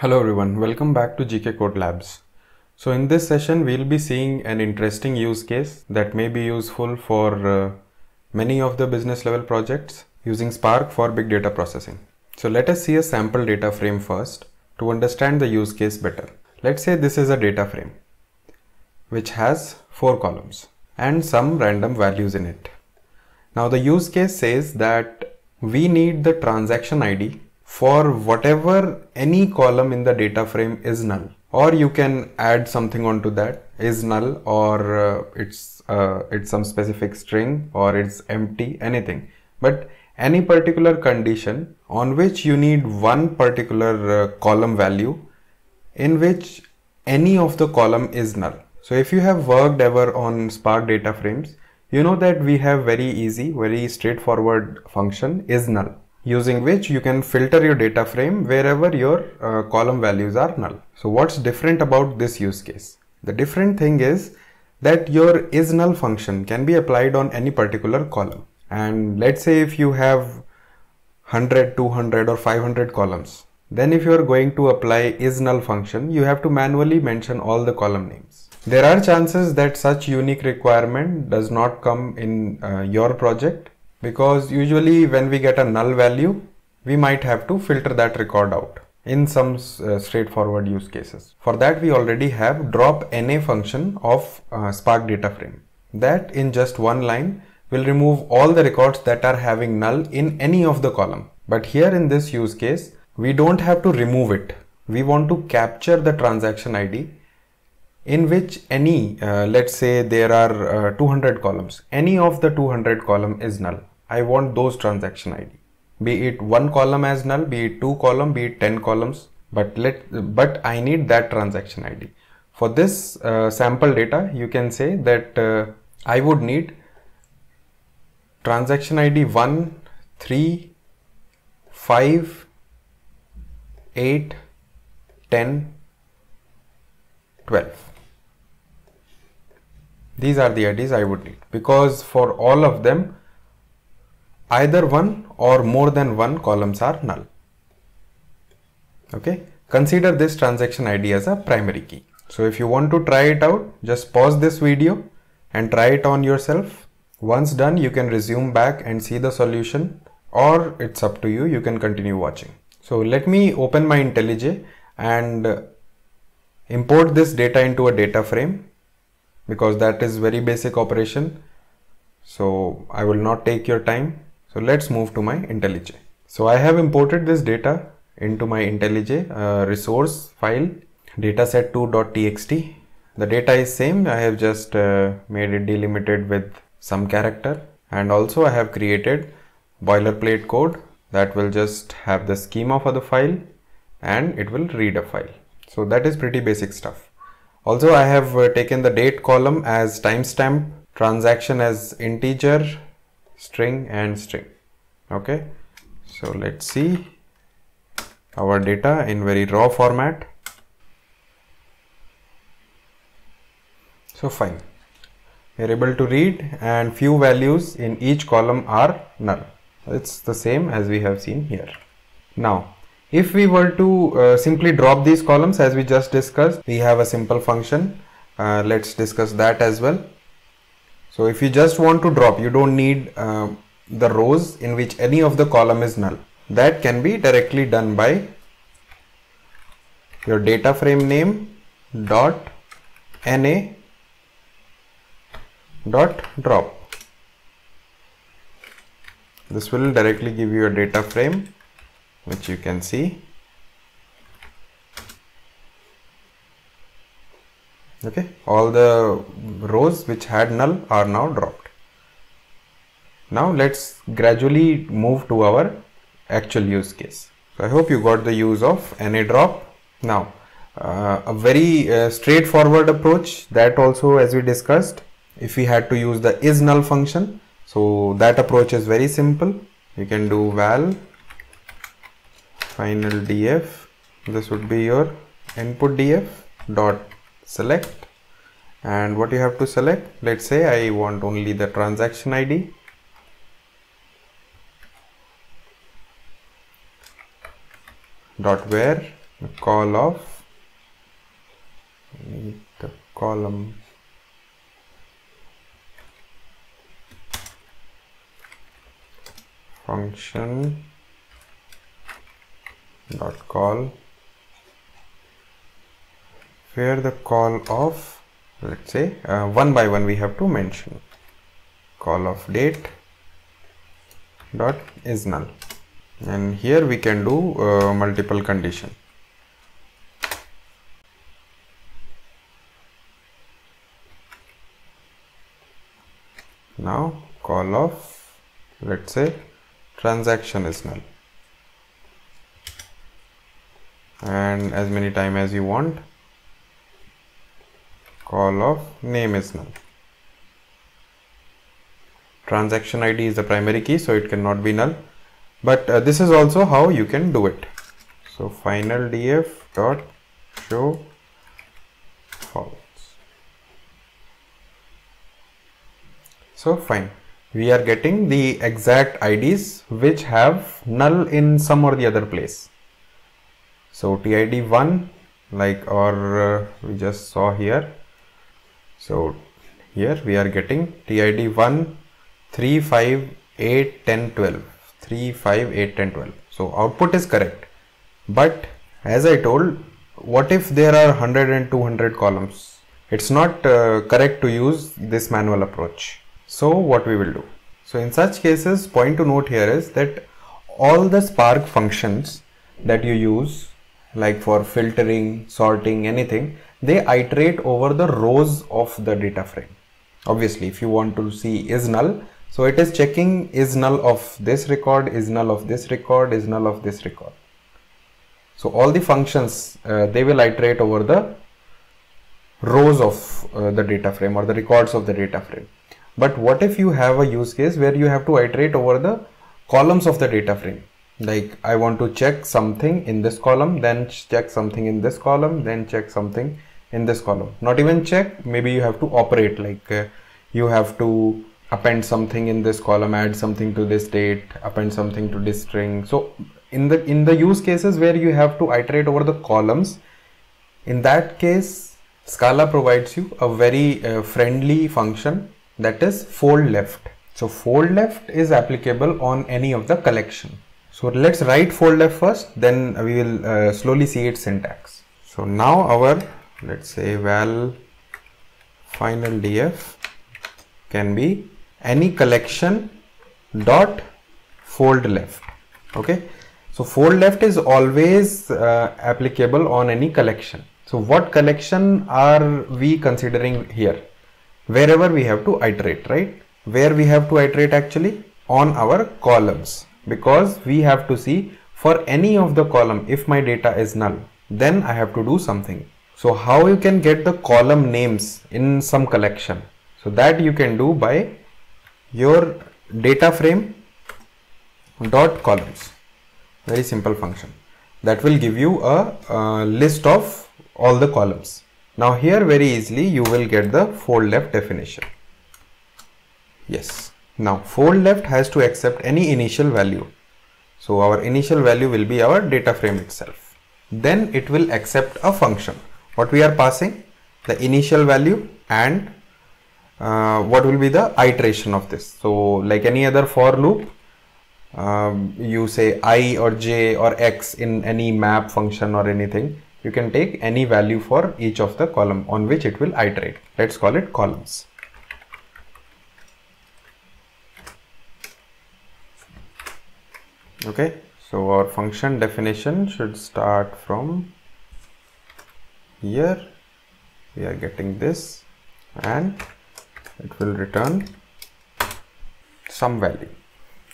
Hello everyone, welcome back to GK Code Labs. So in this session we'll be seeing an interesting use case that may be useful for uh, many of the business level projects using Spark for big data processing. So let us see a sample data frame first to understand the use case better. Let's say this is a data frame which has four columns and some random values in it. Now the use case says that we need the transaction ID for whatever any column in the data frame is null. Or you can add something onto that is null or uh, it's uh, it's some specific string or it's empty anything. But any particular condition on which you need one particular uh, column value in which any of the column is null. So if you have worked ever on spark data frames you know that we have very easy very straightforward function is null using which you can filter your data frame wherever your uh, column values are null. So what's different about this use case? The different thing is that your is null function can be applied on any particular column. And let's say if you have 100, 200 or 500 columns, then if you are going to apply is null function, you have to manually mention all the column names. There are chances that such unique requirement does not come in uh, your project because usually when we get a null value we might have to filter that record out in some uh, straightforward use cases. For that we already have drop NA function of uh, Spark data frame that in just one line will remove all the records that are having null in any of the column. But here in this use case we don't have to remove it. We want to capture the transaction ID in which any uh, let's say there are uh, 200 columns any of the 200 column is null I want those transaction ID. Be it one column as null, be it two column, be it 10 columns, but let, but I need that transaction ID. For this uh, sample data, you can say that uh, I would need transaction ID 1, 3, 5, 8, 10, 12. These are the IDs I would need because for all of them either one or more than one columns are null. Okay, consider this transaction ID as a primary key. So if you want to try it out, just pause this video and try it on yourself. Once done, you can resume back and see the solution or it's up to you, you can continue watching. So let me open my IntelliJ and import this data into a data frame because that is very basic operation. So I will not take your time so let's move to my IntelliJ. So I have imported this data into my IntelliJ uh, resource file dataset2.txt. The data is same. I have just uh, made it delimited with some character and also I have created boilerplate code that will just have the schema for the file and it will read a file. So that is pretty basic stuff. Also I have uh, taken the date column as timestamp, transaction as integer, string and string. Okay? So let's see. Our data in very raw format. So fine. We are able to read and few values in each column are null. It's the same as we have seen here. Now if we were to uh, simply drop these columns as we just discussed we have a simple function uh, let's discuss that as well so if you just want to drop, you don't need uh, the rows in which any of the column is null. That can be directly done by your data frame name dot na dot drop. This will directly give you a data frame which you can see. Okay all the rows which had null are now dropped. Now let's gradually move to our actual use case. So i hope you got the use of na drop. Now uh, a very uh, straightforward approach that also as we discussed if we had to use the is null function so that approach is very simple. You can do val final df this would be your input df dot select. And what you have to select? Let's say i want only the transaction id dot where? Call of? The column. Function dot call. Where the call of let's say uh, one by one we have to mention. Call of date dot is null. And here we can do uh, multiple condition. Now call of let's say transaction is null and as many time as you want. Call of name is null. Transaction id is the primary key so it cannot be null. But uh, this is also how you can do it. So final df dot show false. So fine. We are getting the exact IDs which have null in some or the other place. So TID 1 like or uh, we just saw here. So here we are getting TID 1 3 5 8 10 12 3 5 8 10 12. So output is correct. But as I told what if there are 100 and 200 columns? It's not uh, correct to use this manual approach so what we will do? So in such cases, point to note here is that all the Spark functions that you use, like for filtering, sorting, anything, they iterate over the rows of the data frame. Obviously, if you want to see is null, so it is checking is null of this record, is null of this record, is null of this record. So all the functions, uh, they will iterate over the rows of uh, the data frame or the records of the data frame. But what if you have a use case where you have to iterate over the columns of the data frame? Like I want to check something in this column, then check something in this column, then check something in this column. Not even check, maybe you have to operate like uh, you have to append something in this column, add something to this date, append something to this string. So in the in the use cases where you have to iterate over the columns, in that case Scala provides you a very uh, friendly function that is fold left. So fold left is applicable on any of the collection. So let's write fold left first, then we will uh, slowly see its syntax. So now our, let's say val final df can be any collection dot fold left. Okay. So fold left is always uh, applicable on any collection. So what collection are we considering here? wherever we have to iterate, right? Where we have to iterate actually on our columns because we have to see for any of the column if my data is null then I have to do something. So how you can get the column names in some collection? So that you can do by your data frame dot columns very simple function that will give you a, a list of all the columns now here very easily you will get the fold left definition. Yes. Now fold left has to accept any initial value. So our initial value will be our data frame itself. Then it will accept a function. What we are passing? The initial value and uh, what will be the iteration of this. So like any other for loop, um, you say i or j or x in any map function or anything you can take any value for each of the column on which it will iterate. Let's call it columns. Okay, so our function definition should start from here. We are getting this and it will return some value.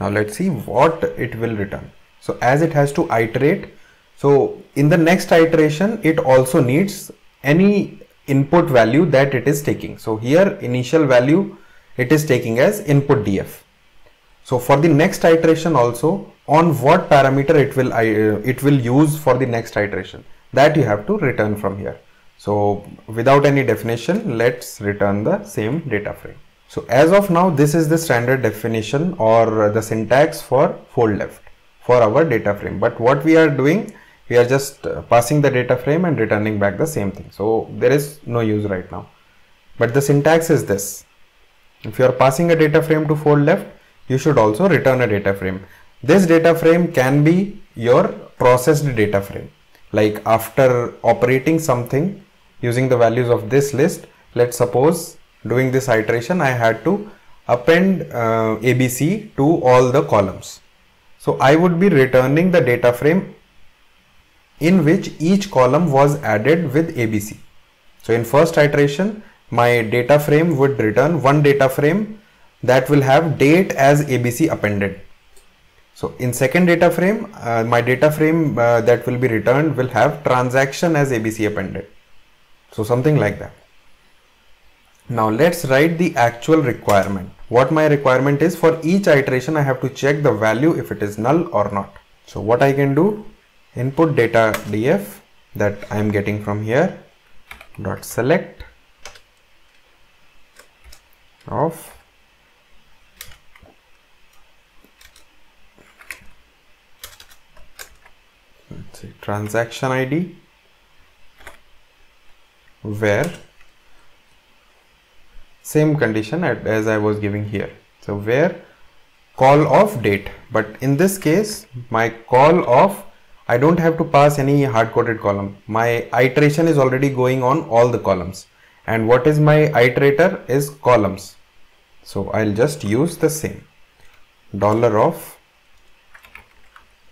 Now let's see what it will return. So as it has to iterate, so in the next iteration, it also needs any input value that it is taking. So here initial value it is taking as input df. So for the next iteration also on what parameter it will uh, it will use for the next iteration that you have to return from here. So without any definition, let's return the same data frame. So as of now, this is the standard definition or the syntax for fold left for our data frame. But what we are doing we are just uh, passing the data frame and returning back the same thing so there is no use right now but the syntax is this if you are passing a data frame to fold left you should also return a data frame this data frame can be your processed data frame like after operating something using the values of this list let's suppose doing this iteration I had to append uh, ABC to all the columns so I would be returning the data frame in which each column was added with ABC. So in first iteration, my data frame would return one data frame that will have date as ABC appended. So in second data frame, uh, my data frame uh, that will be returned will have transaction as ABC appended. So something like that. Now let's write the actual requirement. What my requirement is for each iteration I have to check the value if it is null or not. So what I can do input data df that I am getting from here dot select of let's see transaction id where same condition as I was giving here so where call of date but in this case my call of I don't have to pass any hard-coded column. My iteration is already going on all the columns. And what is my iterator is columns. So I'll just use the same dollar of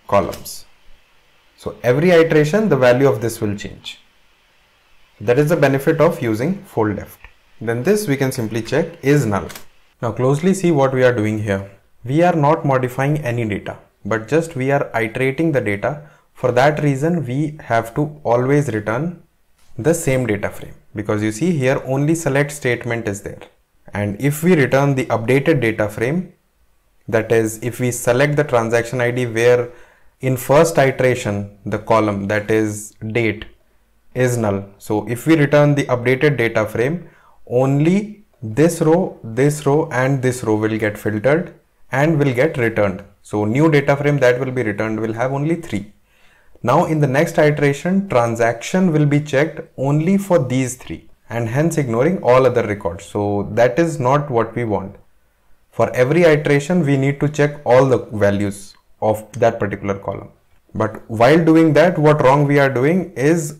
columns. So every iteration, the value of this will change. That is the benefit of using fold left. Then this we can simply check is null. Now closely see what we are doing here. We are not modifying any data, but just we are iterating the data for that reason, we have to always return the same data frame because you see here only select statement is there. And if we return the updated data frame, that is if we select the transaction ID where in first iteration, the column that is date is null. So if we return the updated data frame, only this row, this row and this row will get filtered and will get returned. So new data frame that will be returned will have only three. Now in the next iteration, transaction will be checked only for these three and hence ignoring all other records. So that is not what we want. For every iteration, we need to check all the values of that particular column. But while doing that, what wrong we are doing is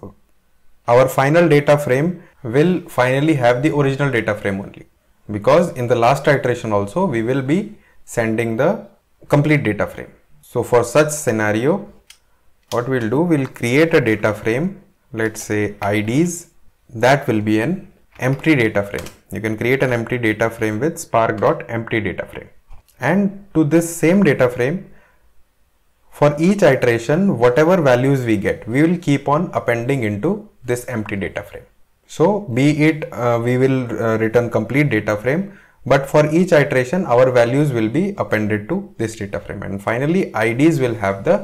our final data frame will finally have the original data frame only. Because in the last iteration also, we will be sending the complete data frame. So for such scenario, what we'll do we'll create a data frame let's say IDs that will be an empty data frame you can create an empty data frame with spark.empty data frame and to this same data frame for each iteration whatever values we get we will keep on appending into this empty data frame so be it uh, we will uh, return complete data frame but for each iteration our values will be appended to this data frame and finally IDs will have the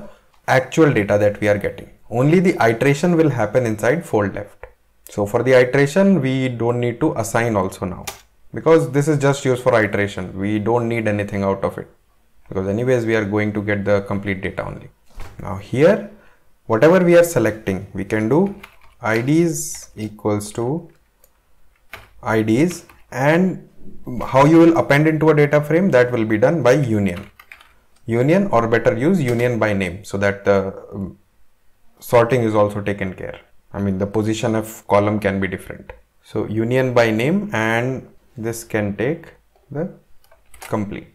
actual data that we are getting. Only the iteration will happen inside fold left. So for the iteration, we don't need to assign also now because this is just used for iteration. We don't need anything out of it because anyways, we are going to get the complete data only. Now here, whatever we are selecting, we can do IDs equals to IDs and how you will append into a data frame that will be done by union union or better use union by name so that the um, sorting is also taken care. I mean the position of column can be different. So union by name and this can take the complete.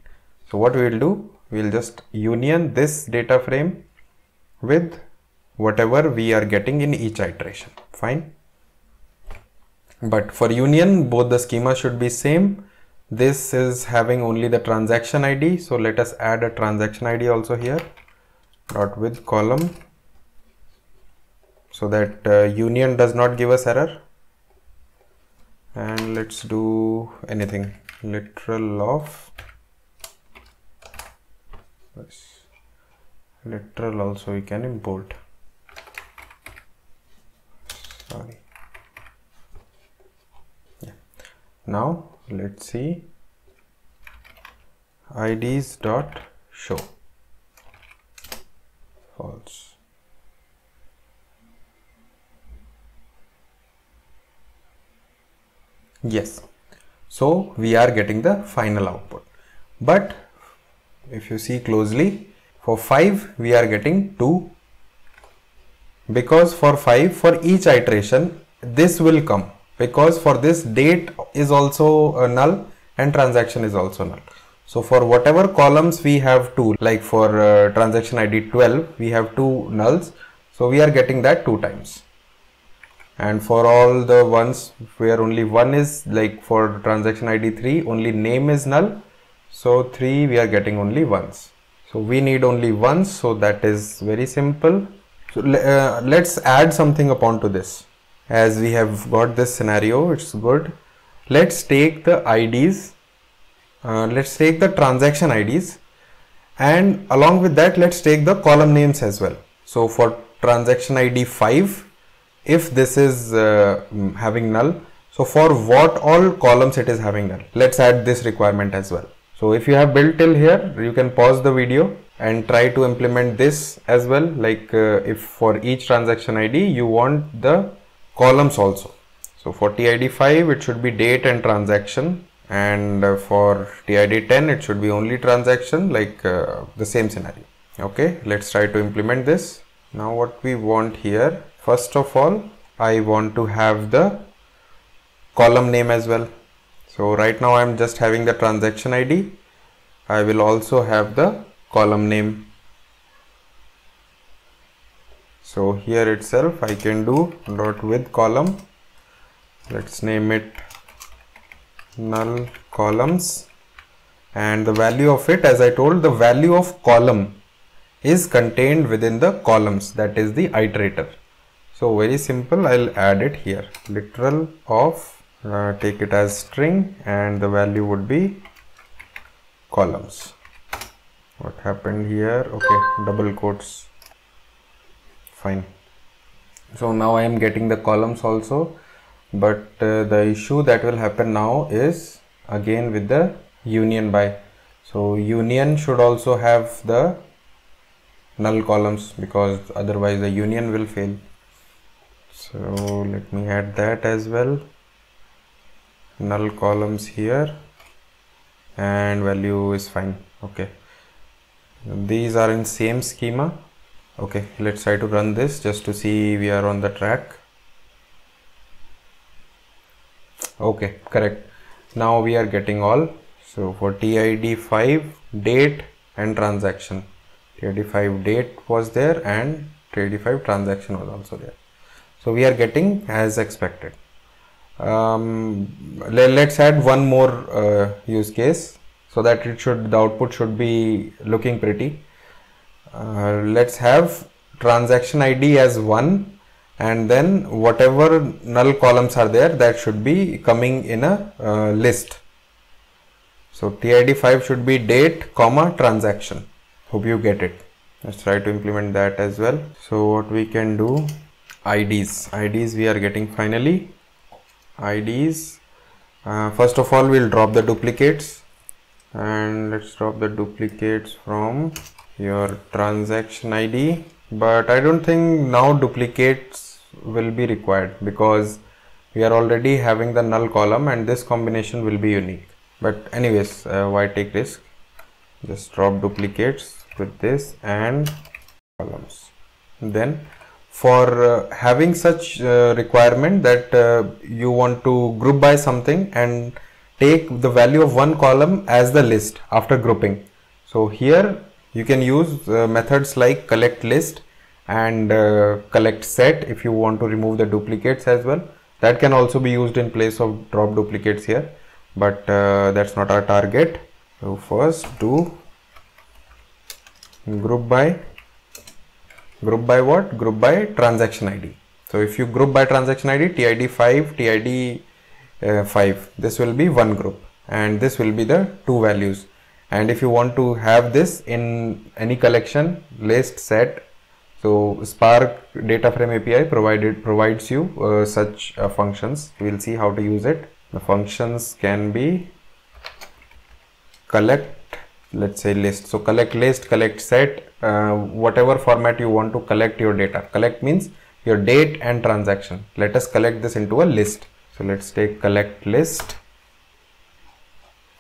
So what we will do, we will just union this data frame with whatever we are getting in each iteration. Fine. But for union, both the schema should be same. This is having only the transaction id so let us add a transaction id also here. Dot with column. So that uh, union does not give us error. And let's do anything. Literal of plus literal also we can import. Sorry. Yeah. Now let's see. Ids dot show. False. Yes. So we are getting the final output. But if you see closely for 5 we are getting 2 because for 5 for each iteration this will come because for this date is also null and transaction is also null so for whatever columns we have two, like for uh, transaction ID 12, we have two nulls. So we are getting that two times. And for all the ones where only one is like for transaction ID 3, only name is null. So 3 we are getting only once. So we need only once. So that is very simple. So uh, let's add something upon to this. As we have got this scenario, it's good. Let's take the IDs uh, let's take the transaction IDs and along with that let's take the column names as well. So for transaction ID 5 if this is uh, having null so for what all columns it is having null let's add this requirement as well. So if you have built till here you can pause the video and try to implement this as well. Like uh, if for each transaction ID you want the columns also. So for TID 5 it should be date and transaction. And uh, for TID 10 it should be only transaction like uh, the same scenario. Okay let's try to implement this. Now what we want here first of all I want to have the column name as well so right now I'm just having the transaction ID I will also have the column name. So here itself I can do dot with column. Let's name it null columns. And the value of it as I told the value of column is contained within the columns. That is the iterator. So very simple I'll add it here. Literal of uh, take it as string and the value would be columns. What happened here? Okay, double quotes. Fine. So now I am getting the columns also but uh, the issue that will happen now is again with the union by so union should also have the null columns because otherwise the union will fail so let me add that as well null columns here. And value is fine. Okay. These are in same schema. Okay. Let's try to run this just to see we are on the track. Okay. Correct. Now we are getting all. So for TID 5 date and transaction. TID 5 date was there and TID 5 transaction was also there. So we are getting as expected um, let, us add one more uh, use case so that it should the output should be looking pretty. Uh, let's have transaction ID as 1 and then whatever null columns are there that should be coming in a uh, list. So TID 5 should be date comma transaction. Hope you get it. Let's try to implement that as well. So what we can do? IDs IDs we are getting finally IDs uh, first of all we'll drop the duplicates. And let's drop the duplicates from your transaction ID but I don't think now duplicates will be required because we are already having the null column and this combination will be unique. But anyways uh, why take risk? Just drop duplicates with this and columns. Then for uh, having such uh, requirement that uh, you want to group by something and take the value of one column as the list after grouping. So here you can use methods like collect list and collect set if you want to remove the duplicates as well. That can also be used in place of drop duplicates here but that's not our target. So first do group by group by what group by transaction id so if you group by transaction id tid 5 tid uh, 5 this will be one group and this will be the two values and if you want to have this in any collection list set so Spark data frame API provided provides you uh, such uh, functions. We'll see how to use it. The functions can be collect, let's say list. So collect list, collect set, uh, whatever format you want to collect your data. Collect means your date and transaction. Let us collect this into a list. so let's take collect list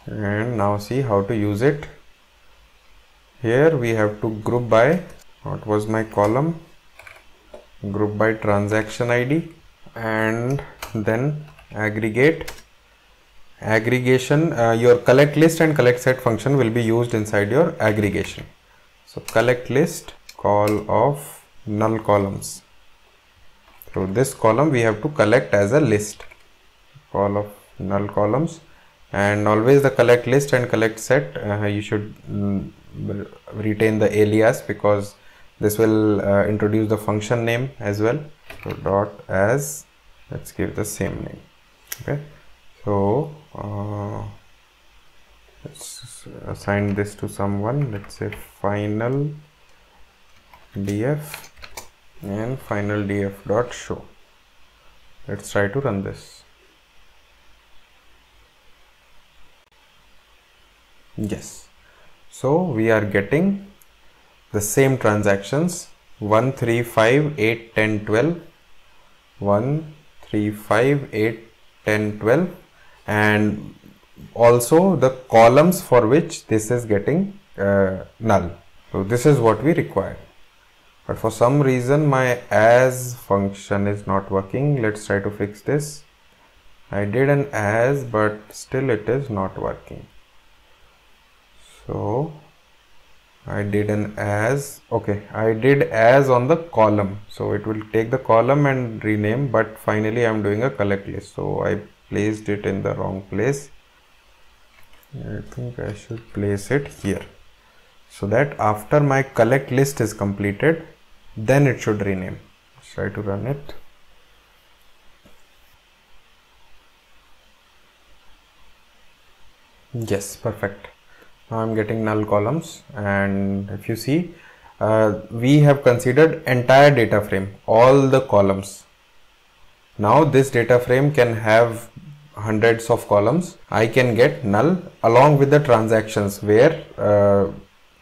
and now see how to use it here we have to group by what was my column group by transaction id and then aggregate aggregation uh, your collect list and collect set function will be used inside your aggregation. So collect list call of null columns. So this column we have to collect as a list. Call of null columns. And always the collect list and collect set uh, you should mm, retain the alias because this will uh, introduce the function name as well. So dot as let's give the same name. Okay. So uh, let's assign this to someone. Let's say final df and final df dot show. Let's try to run this. Yes. So we are getting the same transactions. 1 3 5 8 10 12 1 3 5 8 10 12 and also the columns for which this is getting uh, null. So this is what we require. But for some reason my as function is not working. Let's try to fix this. I did an as but still it is not working. So I did an as. Okay I did as on the column. So it will take the column and rename but finally I'm doing a collect list. So I placed it in the wrong place. I think I should place it here. So that after my collect list is completed then it should rename. Let's try to run it. Yes perfect. Now I'm getting null columns and if you see uh, we have considered entire data frame all the columns now this data frame can have hundreds of columns. I can get null along with the transactions where uh,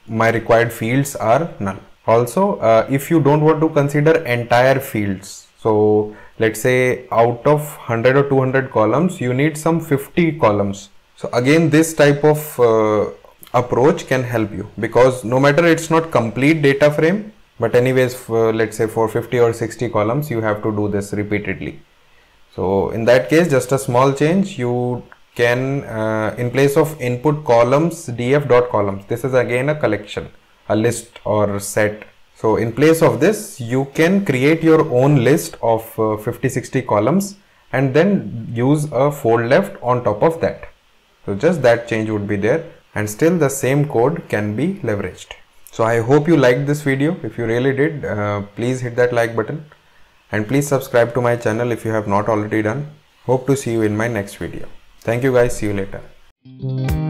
my required fields are null. Also uh, if you don't want to consider entire fields so let's say out of 100 or 200 columns you need some 50 columns. So again this type of uh, approach can help you because no matter it's not complete data frame but anyways for, let's say for 50 or 60 columns you have to do this repeatedly. So in that case just a small change you can uh, in place of input columns df dot columns this is again a collection a list or set. So in place of this you can create your own list of uh, 50 60 columns and then use a fold left on top of that. So just that change would be there and still the same code can be leveraged. So I hope you liked this video. If you really did, uh, please hit that like button and please subscribe to my channel if you have not already done. Hope to see you in my next video. Thank you guys. See you later.